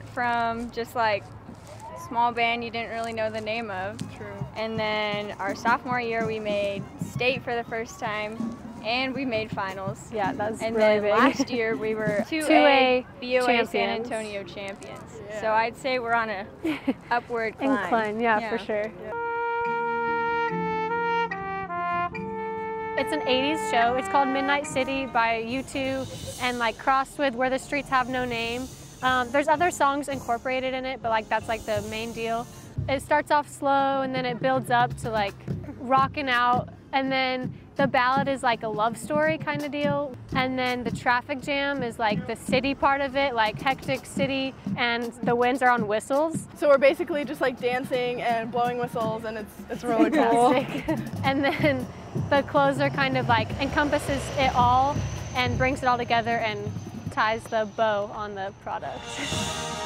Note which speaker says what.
Speaker 1: from just like small band you didn't really know the name of.
Speaker 2: True.
Speaker 1: And then our sophomore year we made state for the first time and we made finals.
Speaker 3: Yeah, that's
Speaker 1: And
Speaker 3: really
Speaker 1: then
Speaker 3: big.
Speaker 1: last year we were 2A,
Speaker 3: 2A
Speaker 1: BOA San. Antonio champions.
Speaker 2: Yeah.
Speaker 1: So I'd say we're on a upward climb.
Speaker 3: Incline, yeah, for sure. It's an 80s show. It's called Midnight City by U2 and like crossed with Where the Streets Have No Name. Um, there's other songs incorporated in it, but like that's like the main deal. It starts off slow and then it builds up to like rocking out and then the ballad is like a love story kind of deal. And then the traffic jam is like the city part of it, like hectic city and the winds are on whistles.
Speaker 2: So we're basically just like dancing and blowing whistles, and it's it's really cool.
Speaker 3: And then the closer kind of like encompasses it all and brings it all together and ties the bow on the product.